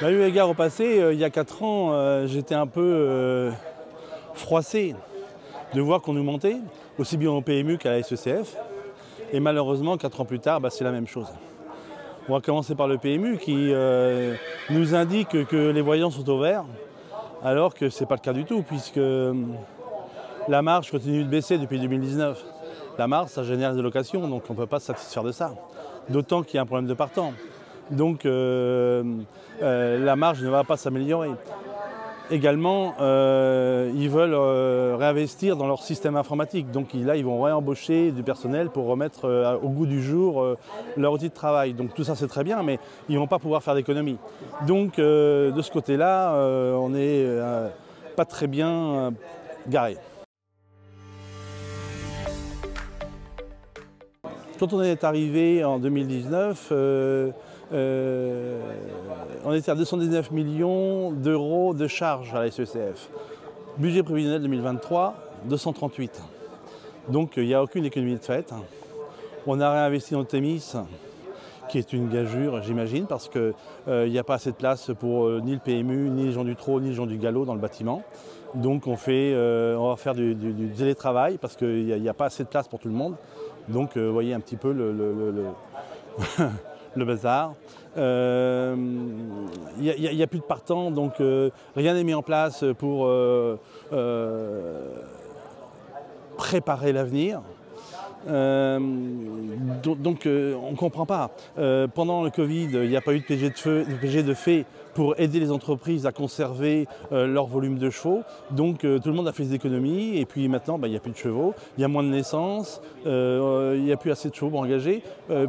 Bah, eu égard au passé, il y a 4 ans, euh, j'étais un peu euh, froissé de voir qu'on nous mentait, aussi bien au PMU qu'à la SECF. Et malheureusement, 4 ans plus tard, bah, c'est la même chose. On va commencer par le PMU qui euh, nous indique que les voyants sont au vert, alors que ce n'est pas le cas du tout, puisque la marge continue de baisser depuis 2019. La marge, ça génère des locations, donc on ne peut pas se satisfaire de ça. D'autant qu'il y a un problème de partant. Donc euh, euh, la marge ne va pas s'améliorer. Également, euh, ils veulent réinvestir dans leur système informatique. Donc là, ils vont réembaucher du personnel pour remettre au goût du jour leur outil de travail. Donc tout ça, c'est très bien, mais ils ne vont pas pouvoir faire d'économie. Donc de ce côté-là, on n'est pas très bien garé. Quand on est arrivé en 2019, euh, euh, on était à 219 millions d'euros de charges à la SECF. Budget prévisionnel 2023, 238. Donc il n'y a aucune économie de fait. On a réinvesti dans le Thémis, qui est une gageure, j'imagine, parce qu'il n'y a pas assez de place pour euh, ni le PMU, ni les gens du Trot, ni les gens du Galop dans le bâtiment. Donc on, fait, euh, on va faire du, télétravail parce qu'il n'y a, pas assez de place pour tout le monde. Donc euh, vous voyez un petit peu le- le bazar. Euh, Il n'y a, a- plus de partants, donc euh, rien n'est mis en place pour euh, euh, préparer l'avenir. Euh, do- donc euh, on ne comprend pas. Euh, pendant le Covid, il n'y a pas eu de PG de, feu, de PG de fait pour aider les entreprises à conserver leur volume de chevaux. Donc tout le monde a fait des économies et puis maintenant bah, il n'y a plus de chevaux, il y a moins de naissances, il n'y a plus assez de chevaux pour engager,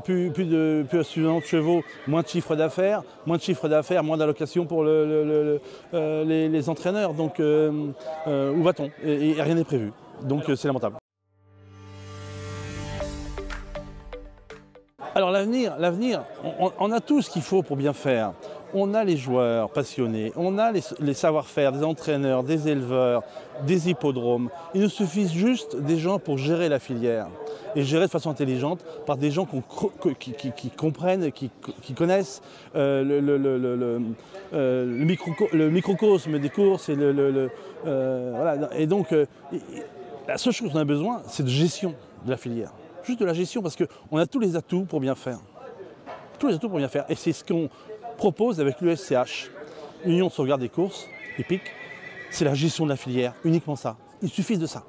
plus, plus, de, plus suffisamment de chevaux, moins de chiffre d'affaires, moins de chiffre d'affaires, moins d'allocations pour le- le- le- le- les, les entraîneurs. Donc où va-t-on? Et, et rien n'est prévu. Donc c'est lamentable. Alors l'avenir, l'avenir, on, a tout ce qu'il faut pour bien faire. On a les joueurs passionnés, on a les, savoir-faire des entraîneurs, des éleveurs, des hippodromes. Il nous suffit juste des gens pour gérer la filière et gérer de façon intelligente par des gens qui, comprennent, qui, connaissent le, le- le- le- le, le microco- le microcosme des courses et euh. Et donc euh, la seule chose qu'on a besoin, c'est de gestion de la filière. Juste de la gestion, parce qu'on a tous les atouts pour bien faire. Tous les atouts pour bien faire. Et c'est ce qu'on propose avec l'USCH, Union de sauvegarde des courses, EPIC. C'est la gestion de la filière, uniquement ça. Il suffit de ça.